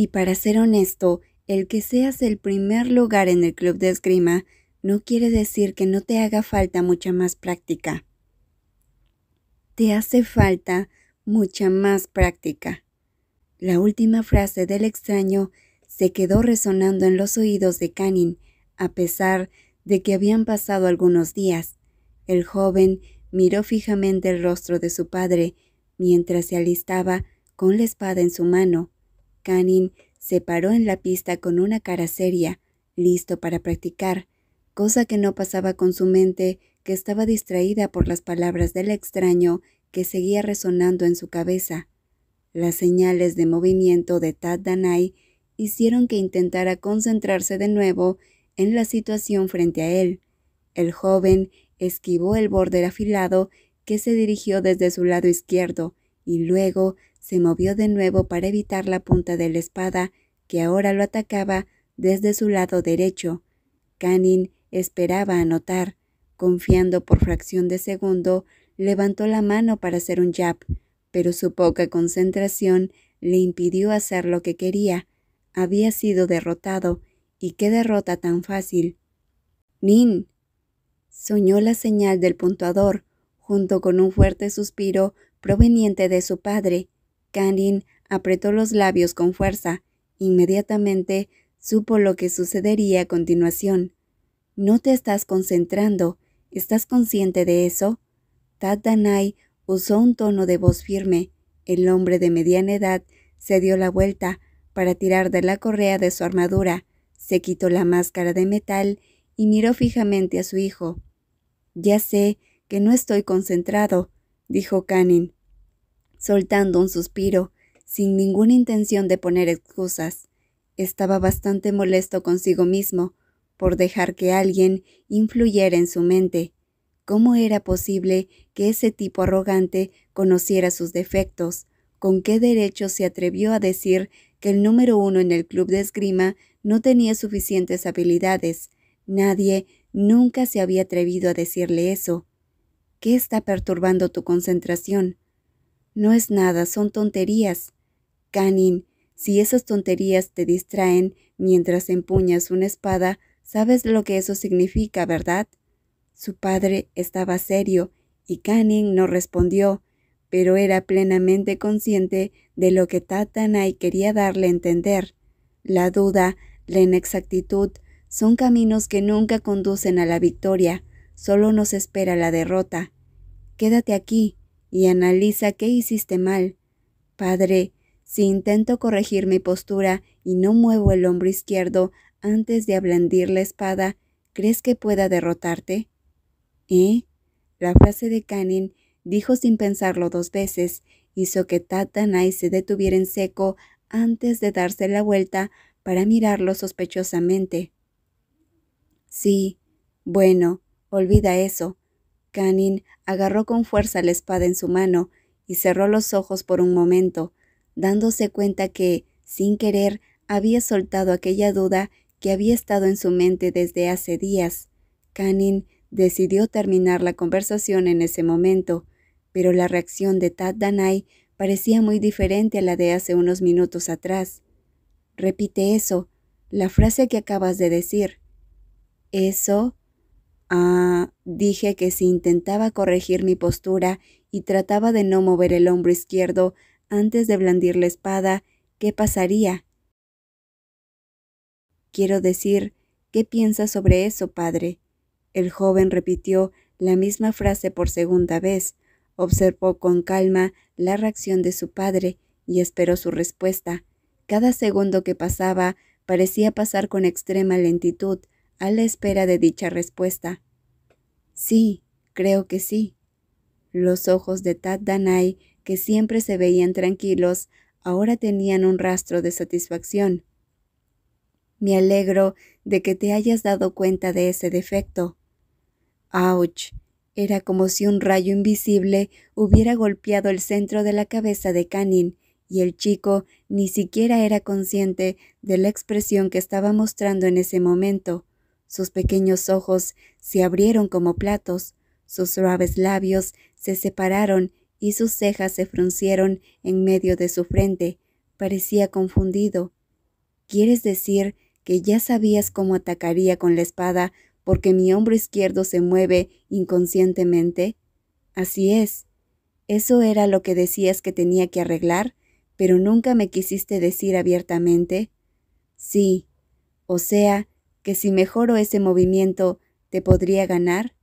Y para ser honesto, el que seas el primer lugar en el club de esgrima no quiere decir que no te haga falta mucha más práctica. Te hace falta mucha más práctica. La última frase del extraño se quedó resonando en los oídos de Canin, a pesar de que habían pasado algunos días. El joven miró fijamente el rostro de su padre mientras se alistaba con la espada en su mano. Canin se paró en la pista con una cara seria, listo para practicar, cosa que no pasaba con su mente, que estaba distraída por las palabras del extraño que seguía resonando en su cabeza. Las señales de movimiento de Tad Danai hicieron que intentara concentrarse de nuevo en la situación frente a él. El joven esquivó el borde afilado que se dirigió desde su lado izquierdo y luego se movió de nuevo para evitar la punta de la espada que ahora lo atacaba desde su lado derecho. Canin esperaba anotar. Confiando por fracción de segundo, levantó la mano para hacer un jab, pero su poca concentración le impidió hacer lo que quería. Había sido derrotado, y qué derrota tan fácil. Nin. Soñó la señal del puntuador, junto con un fuerte suspiro proveniente de su padre. Canin apretó los labios con fuerza. Inmediatamente supo lo que sucedería a continuación. No te estás concentrando. ¿Estás consciente de eso? Tad Danai usó un tono de voz firme. El hombre de mediana edad se dio la vuelta para tirar de la correa de su armadura, se quitó la máscara de metal y miró fijamente a su hijo. Ya sé que no estoy concentrado, dijo Canin, soltando un suspiro, sin ninguna intención de poner excusas. Estaba bastante molesto consigo mismo por dejar que alguien influyera en su mente. ¿Cómo era posible que ese tipo arrogante conociera sus defectos? ¿Con qué derecho se atrevió a decir que el número uno en el club de esgrima no tenía suficientes habilidades? Nadie nunca se había atrevido a decirle eso. ¿Qué está perturbando tu concentración? No es nada, son tonterías. Canin, si esas tonterías te distraen mientras empuñas una espada, sabes lo que eso significa, ¿verdad? Su padre estaba serio y Canning no respondió, pero era plenamente consciente de lo que Tatanay quería darle a entender. La duda, la inexactitud, son caminos que nunca conducen a la victoria, solo nos espera la derrota. Quédate aquí y analiza qué hiciste mal. Padre, si intento corregir mi postura y no muevo el hombro izquierdo antes de ablandir la espada, ¿crees que pueda derrotarte? ¿Eh? La frase de Canin dijo sin pensarlo dos veces, hizo que Tatanay se detuviera en seco antes de darse la vuelta para mirarlo sospechosamente. Sí, bueno, olvida eso. Canin agarró con fuerza la espada en su mano y cerró los ojos por un momento, dándose cuenta que, sin querer, había soltado aquella duda que había estado en su mente desde hace días. Canin Decidió terminar la conversación en ese momento, pero la reacción de Tad Danai parecía muy diferente a la de hace unos minutos atrás. Repite eso, la frase que acabas de decir. Eso. Ah, dije que si intentaba corregir mi postura y trataba de no mover el hombro izquierdo antes de blandir la espada, ¿qué pasaría? Quiero decir, ¿qué piensas sobre eso, padre? El joven repitió la misma frase por segunda vez, observó con calma la reacción de su padre y esperó su respuesta. Cada segundo que pasaba parecía pasar con extrema lentitud a la espera de dicha respuesta. Sí, creo que sí. Los ojos de Tad Danai, que siempre se veían tranquilos, ahora tenían un rastro de satisfacción. Me alegro de que te hayas dado cuenta de ese defecto. ¡Auch! Era como si un rayo invisible hubiera golpeado el centro de la cabeza de Canin, y el chico ni siquiera era consciente de la expresión que estaba mostrando en ese momento. Sus pequeños ojos se abrieron como platos, sus suaves labios se separaron y sus cejas se fruncieron en medio de su frente. Parecía confundido. ¿Quieres decir que ya sabías cómo atacaría con la espada porque mi hombro izquierdo se mueve inconscientemente? Así es. Eso era lo que decías que tenía que arreglar, pero nunca me quisiste decir abiertamente. Sí. O sea, que si mejoro ese movimiento, ¿te podría ganar?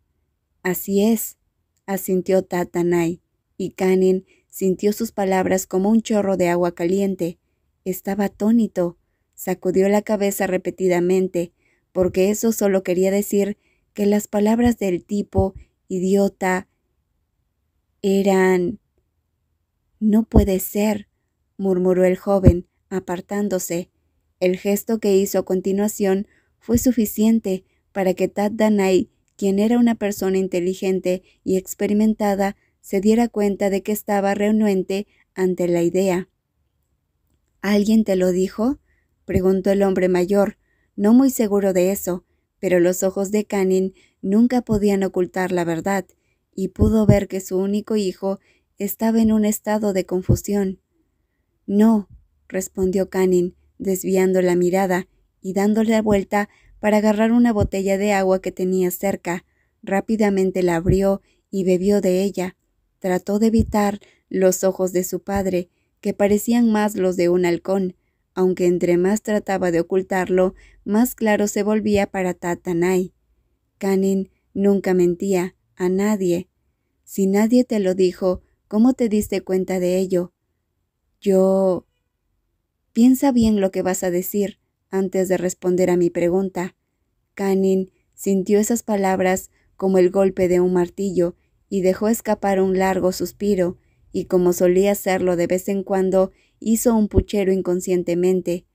Así es, asintió Tatanai, y Kanin sintió sus palabras como un chorro de agua caliente. Estaba atónito, sacudió la cabeza repetidamente, porque eso solo quería decir que las palabras del tipo idiota eran... No puede ser, murmuró el joven, apartándose. El gesto que hizo a continuación fue suficiente para que Tad Danai, quien era una persona inteligente y experimentada, se diera cuenta de que estaba renuente ante la idea. ¿Alguien te lo dijo? preguntó el hombre mayor, no muy seguro de eso, pero los ojos de Canning nunca podían ocultar la verdad, y pudo ver que su único hijo estaba en un estado de confusión. No, respondió Canning, desviando la mirada y dándole la vuelta para agarrar una botella de agua que tenía cerca. Rápidamente la abrió y bebió de ella. Trató de evitar los ojos de su padre, que parecían más los de un halcón, aunque entre más trataba de ocultarlo, más claro se volvía para Tatanay. Canin nunca mentía a nadie. Si nadie te lo dijo, ¿cómo te diste cuenta de ello? Yo. Piensa bien lo que vas a decir antes de responder a mi pregunta. Canin sintió esas palabras como el golpe de un martillo y dejó escapar un largo suspiro, y como solía hacerlo de vez en cuando, hizo un puchero inconscientemente.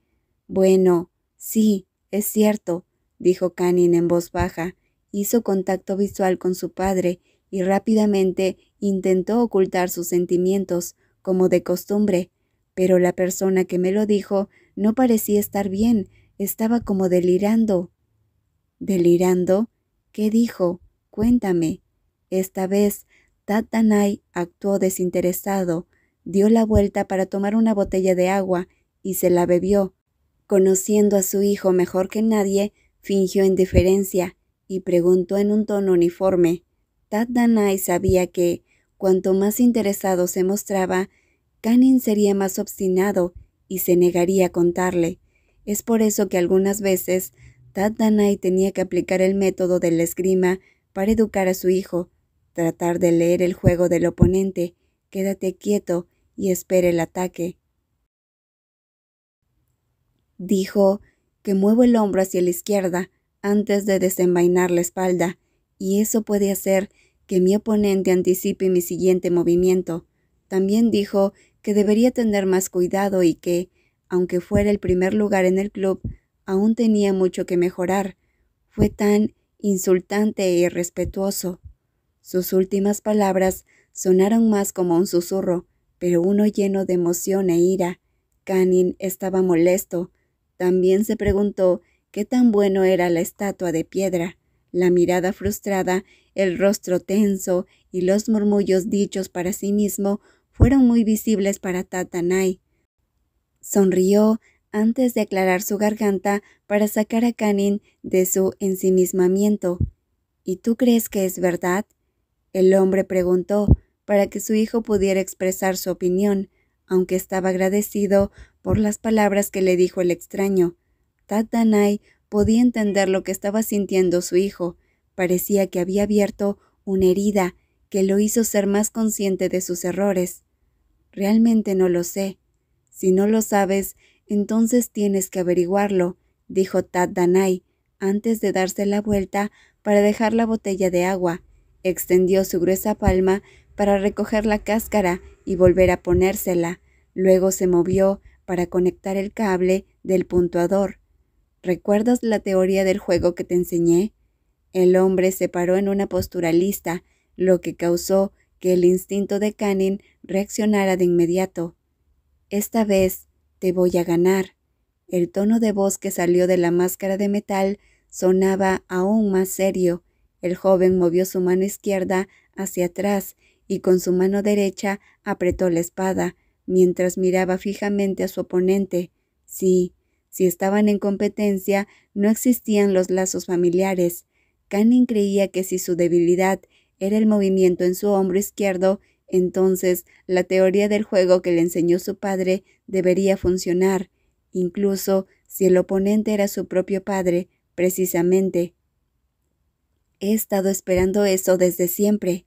Bueno, sí, es cierto, dijo Canin en voz baja. Hizo contacto visual con su padre y rápidamente intentó ocultar sus sentimientos, como de costumbre, pero la persona que me lo dijo no parecía estar bien, estaba como delirando. ¿Delirando? ¿Qué dijo? Cuéntame. Esta vez Tatanay actuó desinteresado, dio la vuelta para tomar una botella de agua y se la bebió. Conociendo a su hijo mejor que nadie, fingió indiferencia y preguntó en un tono uniforme. Tatanay sabía que, cuanto más interesado se mostraba, Canin sería más obstinado y se negaría a contarle. Es por eso que algunas veces Tatanay tenía que aplicar el método del esgrima para educar a su hijo, tratar de leer el juego del oponente, quédate quieto y espere el ataque. Dijo que muevo el hombro hacia la izquierda antes de desenvainar la espalda, y eso puede hacer que mi oponente anticipe mi siguiente movimiento. También dijo que debería tener más cuidado y que, aunque fuera el primer lugar en el club, aún tenía mucho que mejorar. Fue tan insultante e irrespetuoso. Sus últimas palabras sonaron más como un susurro, pero uno lleno de emoción e ira. Canin estaba molesto. También se preguntó qué tan bueno era la estatua de piedra. La mirada frustrada, el rostro tenso y los murmullos dichos para sí mismo fueron muy visibles para Tatanay. Sonrió antes de aclarar su garganta para sacar a Canin de su ensimismamiento. ¿Y tú crees que es verdad? El hombre preguntó para que su hijo pudiera expresar su opinión, aunque estaba agradecido por las palabras que le dijo el extraño. Tatanay podía entender lo que estaba sintiendo su hijo. Parecía que había abierto una herida que lo hizo ser más consciente de sus errores. Realmente no lo sé. Si no lo sabes, entonces tienes que averiguarlo, dijo Tad Danai, antes de darse la vuelta para dejar la botella de agua. Extendió su gruesa palma para recoger la cáscara y volver a ponérsela. Luego se movió para conectar el cable del puntuador. ¿Recuerdas la teoría del juego que te enseñé? El hombre se paró en una postura lista, lo que causó que el instinto de Canning reaccionara de inmediato. Esta vez te voy a ganar. El tono de voz que salió de la máscara de metal sonaba aún más serio. El joven movió su mano izquierda hacia atrás y con su mano derecha apretó la espada, mientras miraba fijamente a su oponente. Sí, Si estaban en competencia, no existían los lazos familiares. Canning creía que si su debilidad era el movimiento en su hombro izquierdo, entonces la teoría del juego que le enseñó su padre debería funcionar, incluso si el oponente era su propio padre, precisamente. He estado esperando eso desde siempre.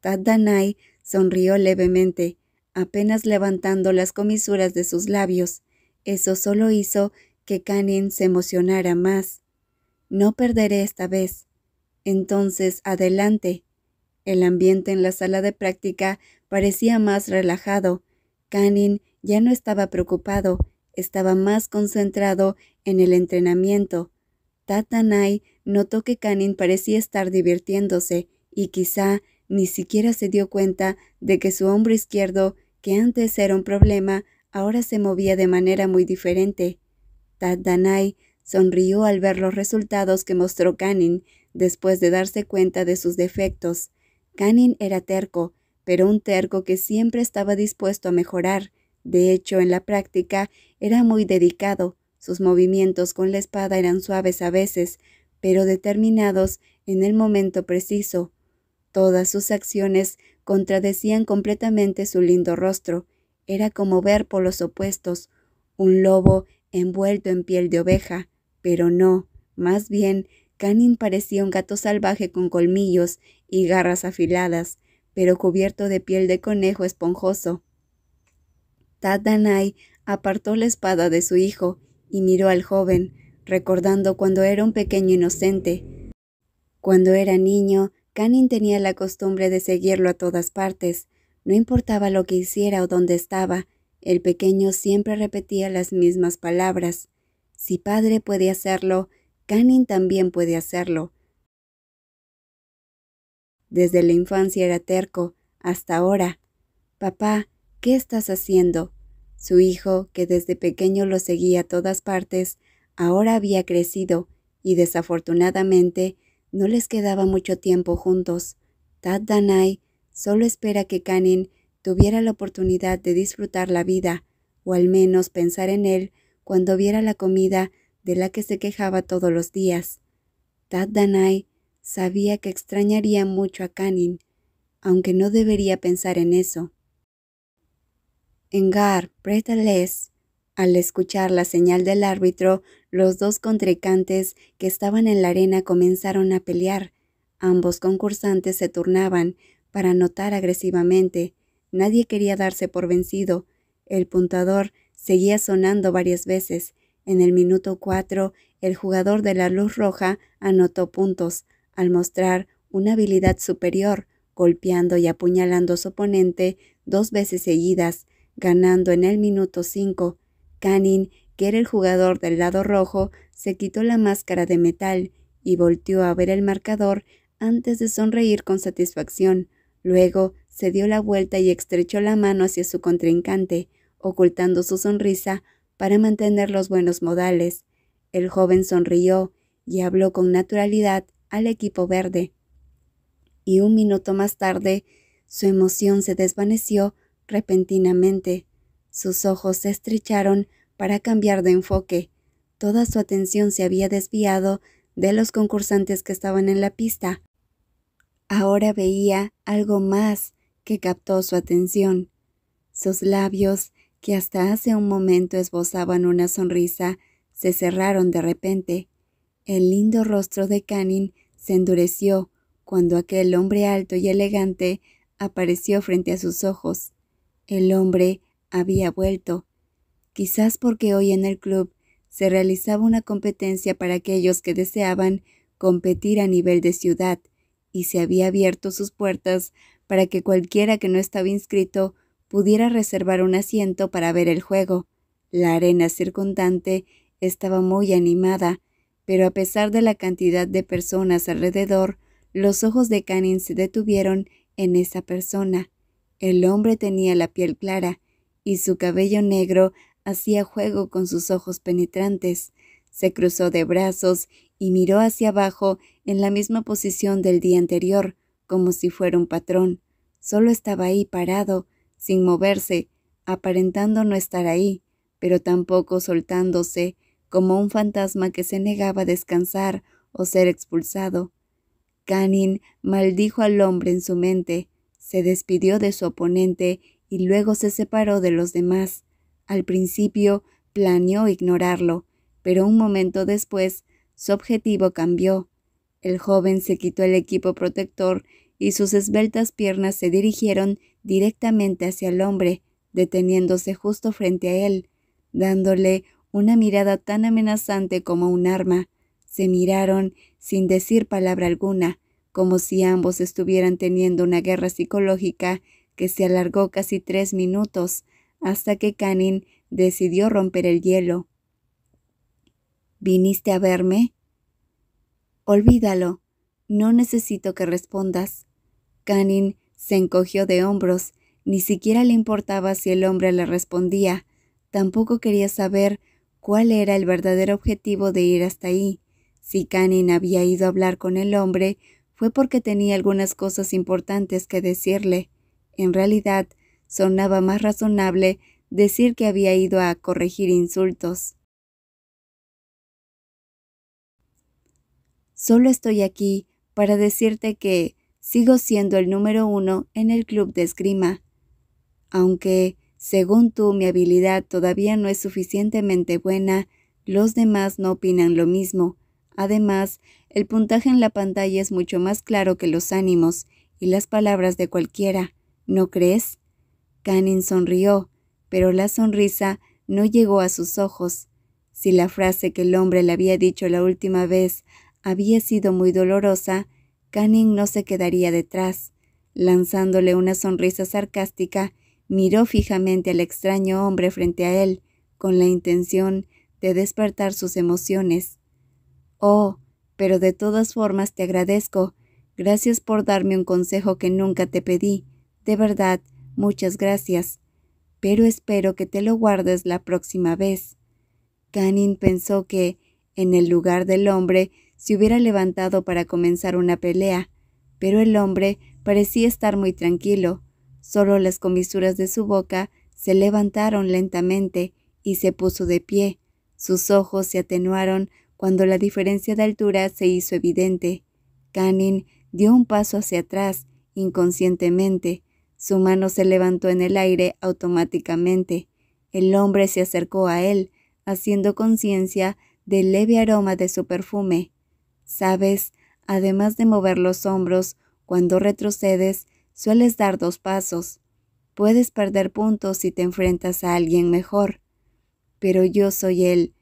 Tad Danai sonrió levemente, apenas levantando las comisuras de sus labios. Eso solo hizo que Canning se emocionara más. No perderé esta vez. Entonces, adelante. El ambiente en la sala de práctica parecía más relajado. Canning ya no estaba preocupado, estaba más concentrado en el entrenamiento. Tatanai notó que Canning parecía estar divirtiéndose y quizá ni siquiera se dio cuenta de que su hombro izquierdo, que antes era un problema, ahora se movía de manera muy diferente. Tatanai sonrió al ver los resultados que mostró Canning después de darse cuenta de sus defectos. Canning era terco, pero un terco que siempre estaba dispuesto a mejorar. De hecho, en la práctica era muy dedicado. Sus movimientos con la espada eran suaves a veces, pero determinados en el momento preciso. Todas sus acciones contradecían completamente su lindo rostro. Era como ver por los opuestos, un lobo envuelto en piel de oveja, pero no, más bien, Canning parecía un gato salvaje con colmillos y garras afiladas, pero cubierto de piel de conejo esponjoso. Tad Danai apartó la espada de su hijo y miró al joven, recordando cuando era un pequeño inocente. Cuando era niño, Canning tenía la costumbre de seguirlo a todas partes. No importaba lo que hiciera o dónde estaba, el pequeño siempre repetía las mismas palabras. Si padre puede hacerlo, Canning también puede hacerlo. Desde la infancia era terco, hasta ahora. Papá, ¿qué estás haciendo? Su hijo, que desde pequeño lo seguía a todas partes, ahora había crecido y desafortunadamente no les quedaba mucho tiempo juntos. Tad Danai solo espera que Canning tuviera la oportunidad de disfrutar la vida, o al menos pensar en él cuando viera la comida de la que se quejaba todos los días. Tad Danai sabía que extrañaría mucho a Canning, aunque no debería pensar en eso. En Gar, Pretales, al escuchar la señal del árbitro, los dos contrincantes que estaban en la arena comenzaron a pelear. Ambos concursantes se turnaban para anotar agresivamente. Nadie quería darse por vencido. El puntador seguía sonando varias veces en el minuto cuatro, el jugador de la luz roja anotó puntos, al mostrar una habilidad superior, golpeando y apuñalando a su oponente dos veces seguidas, ganando en el minuto cinco. Canning, que era el jugador del lado rojo, se quitó la máscara de metal y volteó a ver el marcador antes de sonreír con satisfacción. Luego se dio la vuelta y estrechó la mano hacia su contrincante, ocultando su sonrisa para mantener los buenos modales. El joven sonrió y habló con naturalidad al equipo verde. Y un minuto más tarde, su emoción se desvaneció repentinamente. Sus ojos se estrecharon para cambiar de enfoque. Toda su atención se había desviado de los concursantes que estaban en la pista. Ahora veía algo más que captó su atención. Sus labios que hasta hace un momento esbozaban una sonrisa, se cerraron de repente. El lindo rostro de Canning se endureció cuando aquel hombre alto y elegante apareció frente a sus ojos. El hombre había vuelto, quizás porque hoy en el club se realizaba una competencia para aquellos que deseaban competir a nivel de ciudad, y se había abierto sus puertas para que cualquiera que no estaba inscrito pudiera reservar un asiento para ver el juego. La arena circundante estaba muy animada, pero a pesar de la cantidad de personas alrededor, los ojos de Canning se detuvieron en esa persona. El hombre tenía la piel clara, y su cabello negro hacía juego con sus ojos penetrantes. Se cruzó de brazos y miró hacia abajo en la misma posición del día anterior, como si fuera un patrón. Solo estaba ahí parado, sin moverse, aparentando no estar ahí, pero tampoco soltándose, como un fantasma que se negaba a descansar o ser expulsado. Canin maldijo al hombre en su mente, se despidió de su oponente y luego se separó de los demás. Al principio planeó ignorarlo, pero un momento después su objetivo cambió. El joven se quitó el equipo protector y sus esbeltas piernas se dirigieron directamente hacia el hombre, deteniéndose justo frente a él, dándole una mirada tan amenazante como un arma. Se miraron sin decir palabra alguna, como si ambos estuvieran teniendo una guerra psicológica que se alargó casi tres minutos, hasta que Canin decidió romper el hielo. ¿Viniste a verme? Olvídalo. No necesito que respondas. Canin se encogió de hombros. Ni siquiera le importaba si el hombre le respondía. Tampoco quería saber cuál era el verdadero objetivo de ir hasta ahí. Si Canin había ido a hablar con el hombre, fue porque tenía algunas cosas importantes que decirle. En realidad, sonaba más razonable decir que había ido a corregir insultos. Solo estoy aquí para decirte que sigo siendo el número uno en el club de esgrima. Aunque, según tú, mi habilidad todavía no es suficientemente buena, los demás no opinan lo mismo. Además, el puntaje en la pantalla es mucho más claro que los ánimos y las palabras de cualquiera, ¿no crees? Canning sonrió, pero la sonrisa no llegó a sus ojos. Si la frase que el hombre le había dicho la última vez había sido muy dolorosa, Canning no se quedaría detrás. Lanzándole una sonrisa sarcástica, miró fijamente al extraño hombre frente a él, con la intención de despertar sus emociones. Oh, pero de todas formas te agradezco. Gracias por darme un consejo que nunca te pedí. De verdad, muchas gracias. Pero espero que te lo guardes la próxima vez. Canning pensó que, en el lugar del hombre, se hubiera levantado para comenzar una pelea, pero el hombre parecía estar muy tranquilo. Solo las comisuras de su boca se levantaron lentamente y se puso de pie. Sus ojos se atenuaron cuando la diferencia de altura se hizo evidente. Canning dio un paso hacia atrás, inconscientemente. Su mano se levantó en el aire automáticamente. El hombre se acercó a él, haciendo conciencia del leve aroma de su perfume. Sabes, además de mover los hombros, cuando retrocedes, sueles dar dos pasos. Puedes perder puntos si te enfrentas a alguien mejor. Pero yo soy él.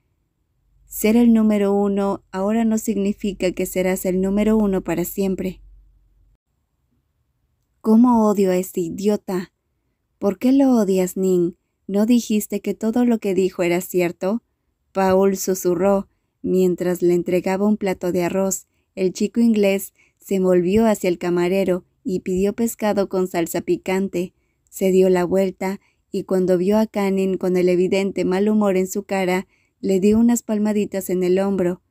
Ser el número uno ahora no significa que serás el número uno para siempre. ¿Cómo odio a este idiota? ¿Por qué lo odias, Ning? ¿No dijiste que todo lo que dijo era cierto? Paul susurró, Mientras le entregaba un plato de arroz, el chico inglés se volvió hacia el camarero y pidió pescado con salsa picante. Se dio la vuelta y cuando vio a Canning con el evidente mal humor en su cara, le dio unas palmaditas en el hombro.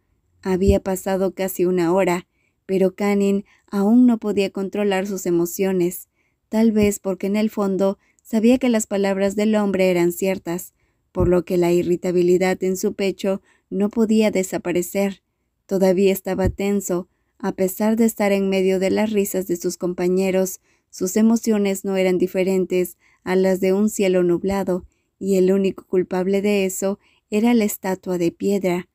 Había pasado casi una hora, pero Canning aún no podía controlar sus emociones, tal vez porque en el fondo sabía que las palabras del hombre eran ciertas, por lo que la irritabilidad en su pecho no podía desaparecer. Todavía estaba tenso, a pesar de estar en medio de las risas de sus compañeros, sus emociones no eran diferentes a las de un cielo nublado, y el único culpable de eso era la estatua de piedra.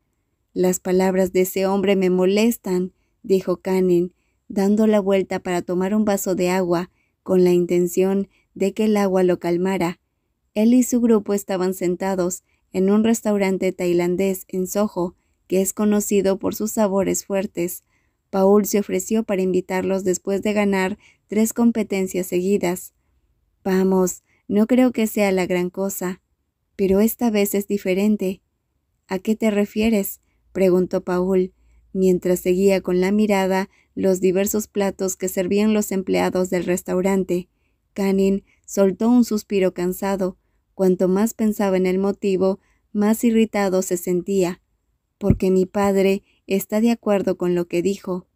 Las palabras de ese hombre me molestan, dijo Canning, dando la vuelta para tomar un vaso de agua, con la intención de que el agua lo calmara. Él y su grupo estaban sentados en un restaurante tailandés en Soho, que es conocido por sus sabores fuertes. Paul se ofreció para invitarlos después de ganar tres competencias seguidas. Vamos, no creo que sea la gran cosa, pero esta vez es diferente. ¿A qué te refieres? preguntó Paul, mientras seguía con la mirada los diversos platos que servían los empleados del restaurante. Canning soltó un suspiro cansado, Cuanto más pensaba en el motivo, más irritado se sentía, porque mi padre está de acuerdo con lo que dijo.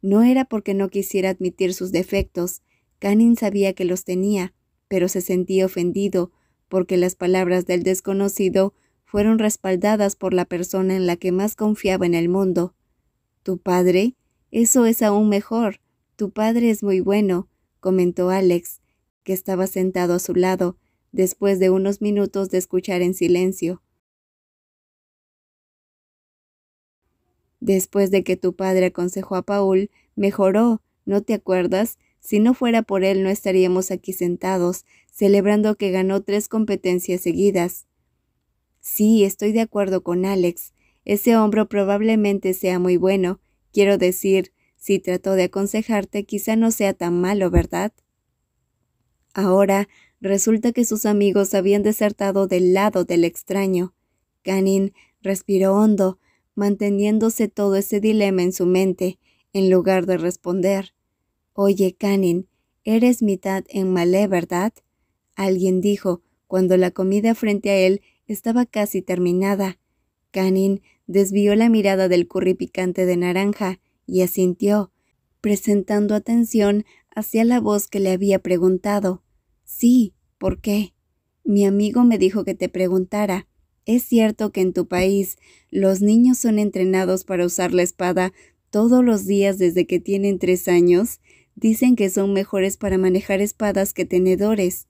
No era porque no quisiera admitir sus defectos, Canning sabía que los tenía, pero se sentía ofendido porque las palabras del desconocido fueron respaldadas por la persona en la que más confiaba en el mundo. ¿Tu padre? Eso es aún mejor. Tu padre es muy bueno, comentó Alex, que estaba sentado a su lado, después de unos minutos de escuchar en silencio. Después de que tu padre aconsejó a Paul, mejoró, ¿no te acuerdas? Si no fuera por él no estaríamos aquí sentados, celebrando que ganó tres competencias seguidas. Sí, estoy de acuerdo con Alex. Ese hombro probablemente sea muy bueno. Quiero decir, si trató de aconsejarte, quizá no sea tan malo, ¿verdad? Ahora resulta que sus amigos habían desertado del lado del extraño. Canning respiró hondo, manteniéndose todo ese dilema en su mente, en lugar de responder. Oye, Canning, eres mitad en malé, ¿verdad? Alguien dijo, cuando la comida frente a él estaba casi terminada. Canning desvió la mirada del curry picante de naranja y asintió, presentando atención hacia la voz que le había preguntado. Sí, ¿por qué? Mi amigo me dijo que te preguntara. ¿Es cierto que en tu país los niños son entrenados para usar la espada todos los días desde que tienen tres años? Dicen que son mejores para manejar espadas que tenedores.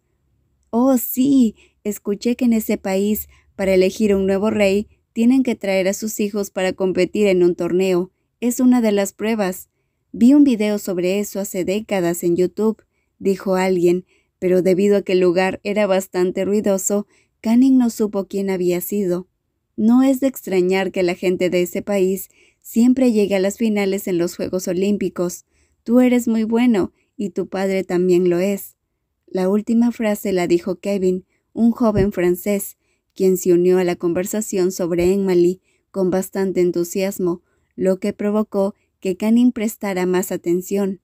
Oh, sí, escuché que en ese país, para elegir un nuevo rey, tienen que traer a sus hijos para competir en un torneo. Es una de las pruebas. Vi un video sobre eso hace décadas en YouTube, dijo alguien, pero debido a que el lugar era bastante ruidoso, Canning no supo quién había sido. No es de extrañar que la gente de ese país siempre llegue a las finales en los Juegos Olímpicos. Tú eres muy bueno y tu padre también lo es. La última frase la dijo Kevin, un joven francés, quien se unió a la conversación sobre Emily con bastante entusiasmo, lo que provocó que Canning prestara más atención.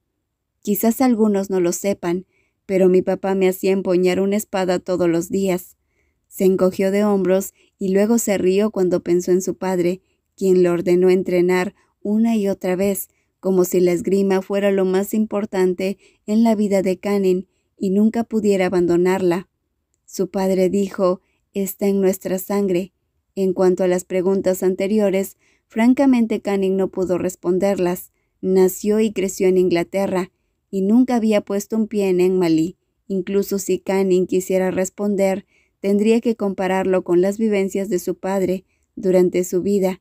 Quizás algunos no lo sepan, pero mi papá me hacía empuñar una espada todos los días. Se encogió de hombros y luego se rió cuando pensó en su padre, quien lo ordenó entrenar una y otra vez, como si la esgrima fuera lo más importante en la vida de Canning y nunca pudiera abandonarla. Su padre dijo, está en nuestra sangre. En cuanto a las preguntas anteriores, francamente Canning no pudo responderlas. Nació y creció en Inglaterra, y nunca había puesto un pie en Enmali. Incluso si Canning quisiera responder, tendría que compararlo con las vivencias de su padre durante su vida.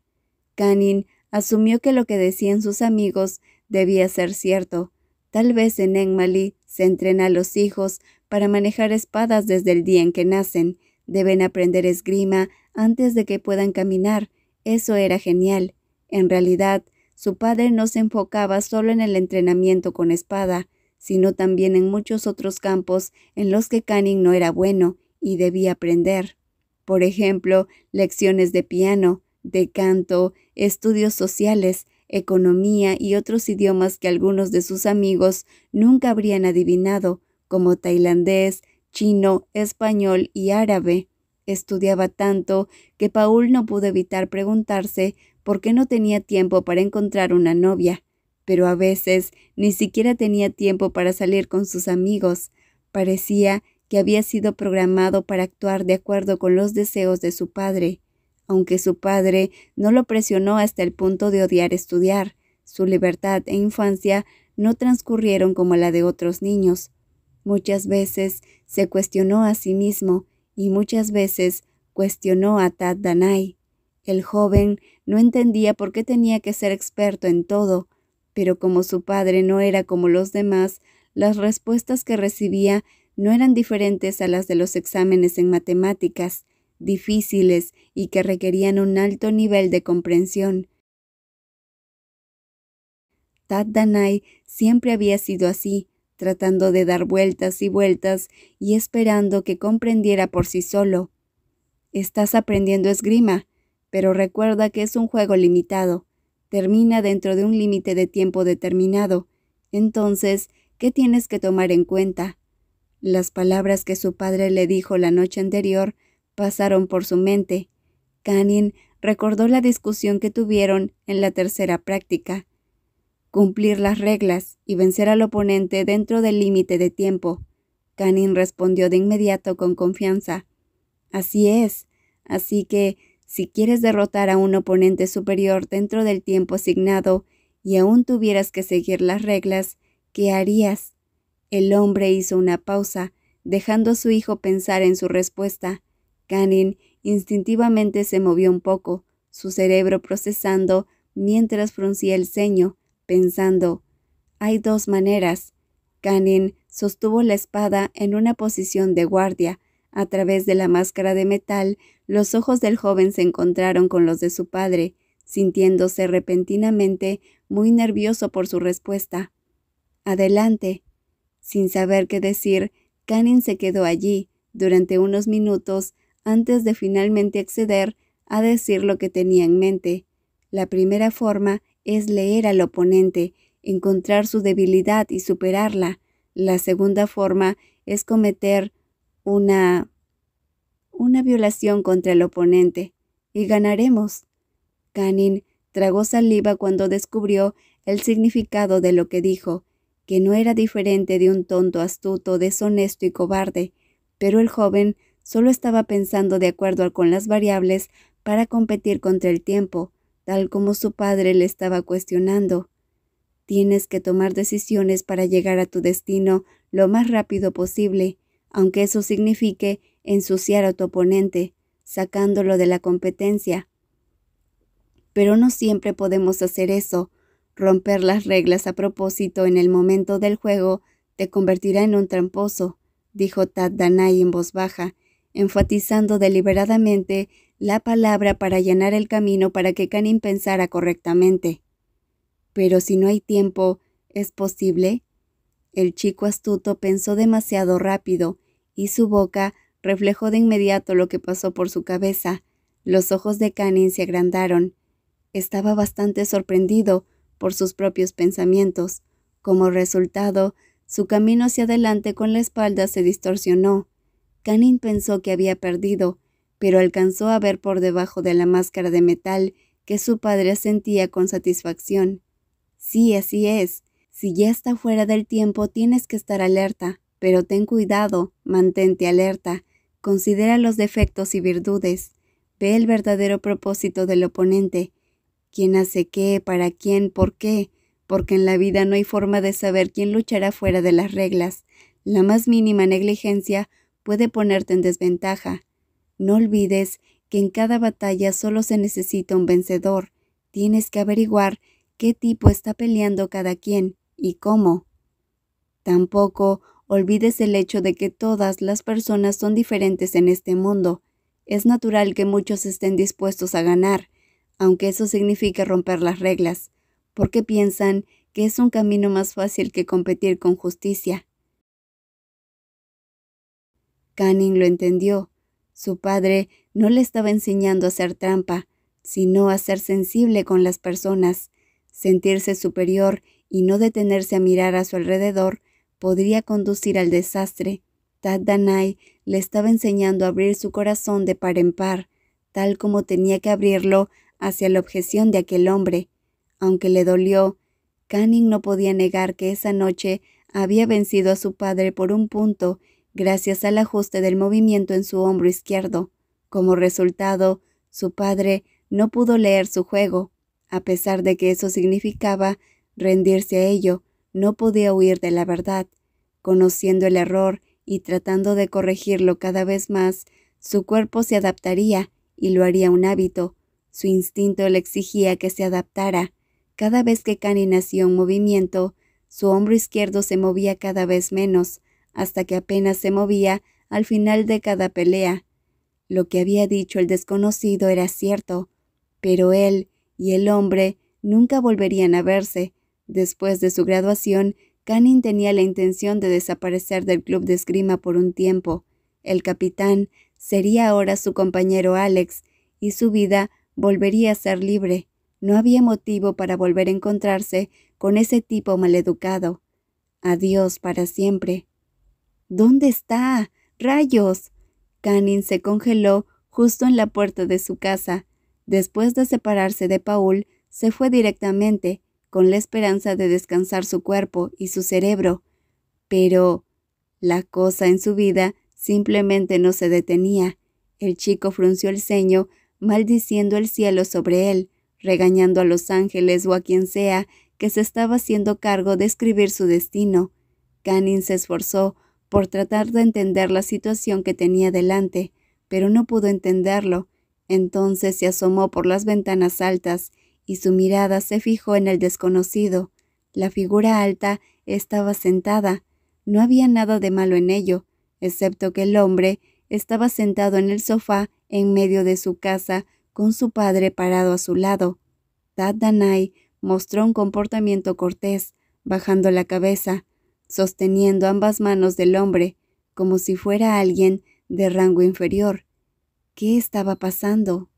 Canning asumió que lo que decían sus amigos debía ser cierto. Tal vez en Enmali se entrena a los hijos para manejar espadas desde el día en que nacen. Deben aprender esgrima antes de que puedan caminar. Eso era genial. En realidad, su padre no se enfocaba solo en el entrenamiento con espada, sino también en muchos otros campos en los que Canning no era bueno y debía aprender. Por ejemplo, lecciones de piano, de canto, estudios sociales, economía y otros idiomas que algunos de sus amigos nunca habrían adivinado, como tailandés, chino, español y árabe. Estudiaba tanto que Paul no pudo evitar preguntarse por qué no tenía tiempo para encontrar una novia, pero a veces ni siquiera tenía tiempo para salir con sus amigos. Parecía que había sido programado para actuar de acuerdo con los deseos de su padre. Aunque su padre no lo presionó hasta el punto de odiar estudiar, su libertad e infancia no transcurrieron como la de otros niños. Muchas veces se cuestionó a sí mismo y muchas veces cuestionó a Tad Danai. El joven no entendía por qué tenía que ser experto en todo, pero como su padre no era como los demás, las respuestas que recibía no eran diferentes a las de los exámenes en matemáticas, difíciles y que requerían un alto nivel de comprensión. Tad Danai siempre había sido así, tratando de dar vueltas y vueltas y esperando que comprendiera por sí solo. Estás aprendiendo esgrima, pero recuerda que es un juego limitado. Termina dentro de un límite de tiempo determinado. Entonces, ¿qué tienes que tomar en cuenta? Las palabras que su padre le dijo la noche anterior pasaron por su mente. Canning recordó la discusión que tuvieron en la tercera práctica. Cumplir las reglas y vencer al oponente dentro del límite de tiempo. Canning respondió de inmediato con confianza. Así es. Así que, Si quieres derrotar a un oponente superior dentro del tiempo asignado y aún tuvieras que seguir las reglas, ¿qué harías? El hombre hizo una pausa, dejando a su hijo pensar en su respuesta. Canin instintivamente se movió un poco, su cerebro procesando mientras fruncía el ceño, pensando hay dos maneras. Canin sostuvo la espada en una posición de guardia. A través de la máscara de metal, los ojos del joven se encontraron con los de su padre, sintiéndose repentinamente muy nervioso por su respuesta. Adelante. Sin saber qué decir, Canin se quedó allí durante unos minutos antes de finalmente acceder a decir lo que tenía en mente. La primera forma es leer al oponente encontrar su debilidad y superarla. La segunda forma es cometer una una violación contra el oponente y ganaremos. Canin tragó saliva cuando descubrió el significado de lo que dijo, que no era diferente de un tonto astuto, deshonesto y cobarde, pero el joven solo estaba pensando de acuerdo con las variables para competir contra el tiempo, tal como su padre le estaba cuestionando. Tienes que tomar decisiones para llegar a tu destino lo más rápido posible, aunque eso signifique ensuciar a tu oponente, sacándolo de la competencia. Pero no siempre podemos hacer eso. Romper las reglas a propósito en el momento del juego te convertirá en un tramposo, dijo Tad Danai en voz baja, enfatizando deliberadamente la palabra para llenar el camino para que Canin pensara correctamente. Pero si no hay tiempo, ¿es posible? El chico astuto pensó demasiado rápido, y su boca reflejó de inmediato lo que pasó por su cabeza. Los ojos de Canning se agrandaron. Estaba bastante sorprendido por sus propios pensamientos. Como resultado, su camino hacia adelante con la espalda se distorsionó. Canning pensó que había perdido, pero alcanzó a ver por debajo de la máscara de metal que su padre sentía con satisfacción. Sí, así es. Si ya está fuera del tiempo, tienes que estar alerta, pero ten cuidado, mantente alerta, considera los defectos y virtudes, ve el verdadero propósito del oponente, quién hace qué, para quién, por qué, porque en la vida no hay forma de saber quién luchará fuera de las reglas. La más mínima negligencia puede ponerte en desventaja. No olvides que en cada batalla solo se necesita un vencedor. Tienes que averiguar qué tipo está peleando cada quien y cómo. Tampoco olvides el hecho de que todas las personas son diferentes en este mundo. Es natural que muchos estén dispuestos a ganar, aunque eso signifique romper las reglas, porque piensan que es un camino más fácil que competir con justicia. Canning lo entendió. Su padre no le estaba enseñando a hacer trampa, sino a ser sensible con las personas, Sentirse superior y no detenerse a mirar a su alrededor podría conducir al desastre. Tad Danai le estaba enseñando a abrir su corazón de par en par, tal como tenía que abrirlo hacia la objeción de aquel hombre. Aunque le dolió, Canning no podía negar que esa noche había vencido a su padre por un punto gracias al ajuste del movimiento en su hombro izquierdo. Como resultado, su padre no pudo leer su juego. A pesar de que eso significaba rendirse a ello, no podía huir de la verdad. Conociendo el error y tratando de corregirlo cada vez más, su cuerpo se adaptaría y lo haría un hábito. Su instinto le exigía que se adaptara. Cada vez que Cani hacía un movimiento, su hombro izquierdo se movía cada vez menos, hasta que apenas se movía al final de cada pelea. Lo que había dicho el desconocido era cierto, pero él y el hombre nunca volverían a verse. Después de su graduación, Canning tenía la intención de desaparecer del club de esgrima por un tiempo. El capitán sería ahora su compañero Alex, y su vida volvería a ser libre. No había motivo para volver a encontrarse con ese tipo maleducado. Adiós para siempre. ¿Dónde está? ¡Rayos! Canning se congeló justo en la puerta de su casa. Después de separarse de Paul, se fue directamente, con la esperanza de descansar su cuerpo y su cerebro. Pero la cosa en su vida simplemente no se detenía. El chico frunció el ceño maldiciendo el cielo sobre él, regañando a los ángeles o a quien sea que se estaba haciendo cargo de escribir su destino. Canning se esforzó por tratar de entender la situación que tenía delante, pero no pudo entenderlo. Entonces se asomó por las ventanas altas y su mirada se fijó en el desconocido. La figura alta estaba sentada. No había nada de malo en ello, excepto que el hombre estaba sentado en el sofá en medio de su casa con su padre parado a su lado. Tad Danai mostró un comportamiento cortés, bajando la cabeza, sosteniendo ambas manos del hombre, como si fuera alguien de rango inferior. ¿Qué estaba pasando?